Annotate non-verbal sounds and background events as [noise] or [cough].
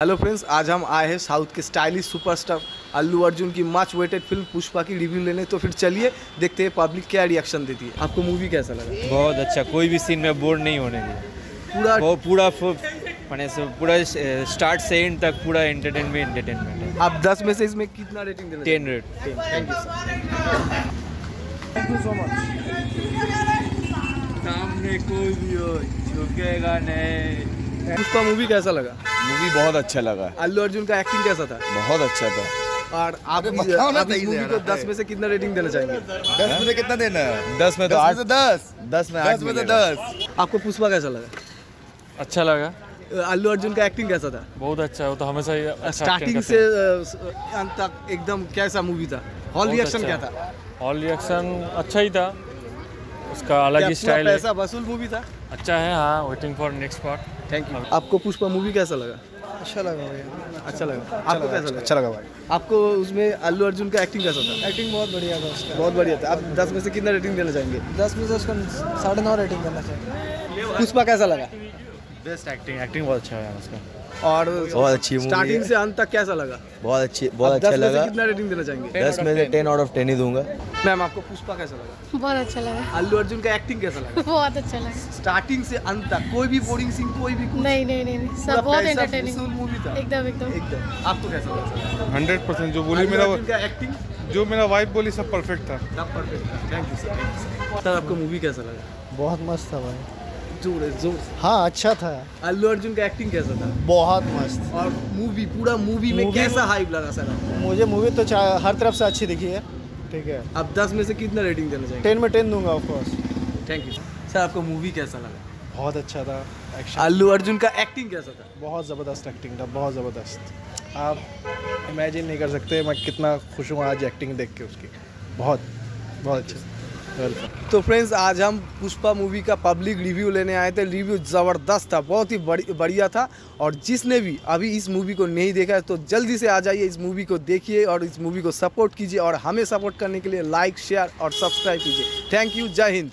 Hello friends आज हम आए हैं साउथ के स्टाइलिश सुपरस्टार अल्लू अर्जुन की मच वेटेड फ़िल्म पुष्पा की रिव्यू लेने। तो फिर चलिए देखते हैं पब्लिक क्या रिएक्शन देती है। आपको मूवी कैसा लगा? बहुत अच्छा कोई भी सीन में बोर नहीं होने दिया पूरा वो पूरा माने पूरा स्टार्ट से एंड तक पूरा एंटरटेनमेंट एंटरटेनमेंट है। आप 10 में से इसमें कितना रेटिंग देना ten rate thank you thank you so much सामने कोई भी हो झुकेगा नहीं। पुष्पा मूवी कैसा लगा? मूवी बहुत अच्छा लगा। अल्लू अर्जुन का एक्टिंग कैसा था? बहुत अच्छा था। और आप मूवी को। 10 में से कितना रेटिंग देना चाहेंगे? दस में से कितना देना है? दस में तो आठ से दस। दस में दस में तो दस। आपको पुष्पा कैसा लगा? अच्छा लगा। अल्लू अर्जुन का एक्टिंग कैसा था? बहुत अच्छा वो तो हमेशा ही अच्छा स्टार्टिंग से करते हैं। अ, अंत तक एकदम कैसा मूवी था? हॉल रिएक्शन क्या अच्छा। था? ऑल रिएक्शन अच्छा ही था। उसका अलग ही स्टाइल है। पैसा वसूल मूवी था? अच्छा है हाँ waiting for next part thank you आपको पुष्पा मूवी कैसा लगा? अच्छा लगा भाई। अच्छा लगा। आपको कैसा लगा? अच्छा लगा भाई। आपको उसमें अल्लू अर्जुन का एक्टिंग कैसा था? एक्टिंग बहुत बढ़िया था उसका। बहुत बढ़िया था। आप दस में से कितना रेटिंग देना चाहेंगे? दस में से उसका साढ़े नौ रेटिंग देना चाहेंगे पुष्पा कैसा लगा? बेस्ट एक्टिंग एक्टिंग बहुत अच्छा है उसका। और बहुत अच्छी स्टार्टिंग से अंत तक कैसा लगा? बहुत अच्छी बहुत दस अच्छा लगा। कितना रेटिंग देना चाहेंगे? दस में से टेन आउट ऑफ़ टेन ही दूँगा। मैम आपको पुष्पा कैसा लगा? बहुत अच्छा लगा। अल्लू अर्जुन का एक्टिंग कैसा लगा? [laughs] बहुत अच्छा लगा। स्टार्टिंग से अंत तक कोई भी बोरिंग सीन कोई भी नहीं नहीं नहीं सब बहुत एंटरटेनिंग मूवी था। एकदम एकदम। एकदम। आपको कैसा लगा? हंड्रेड परसेंट जो बोली मेरा एक्टिंग जो मेरा वाइफ बोली सब परफेक्ट था। सब परफेक्ट था। थैंक यू सर सर आपको मूवी कैसा लगा? बहुत मस्त था भाई। ज़ोर है, अच्छा था। अल्लू अर्जुन का एक्टिंग कैसा था? बहुत मस्त। और मूवी पूरा मूवी में कैसा हाइप लगा सर मुझे मूवी तो हर तरफ़ से अच्छी दिखी है। ठीक है। अब दस में से कितना रेटिंग देना चाहिए टेन में टेन दूँगा of course thank you sir आपको मूवी कैसा लगा? बहुत अच्छा था। एक्शन अल्लू अर्जुन का एक्टिंग कैसा था? बहुत ज़बरदस्त एक्टिंग था बहुत ज़बरदस्त। आप इमेजिन नहीं कर सकते मैं कितना खुश हूँ आज एक्टिंग देख के उसकी। बहुत बहुत अच्छा। तो फ्रेंड्स, आज हम पुष्पा मूवी का पब्लिक रिव्यू लेने आए थे। रिव्यू ज़बरदस्त था, बहुत ही बढ़िया था। और जिसने भी अभी इस मूवी को नहीं देखा है तो जल्दी से आ जाइए, इस मूवी को देखिए और इस मूवी को सपोर्ट कीजिए। और हमें सपोर्ट करने के लिए लाइक, शेयर और सब्सक्राइब कीजिए। थैंक यू, जय हिंद।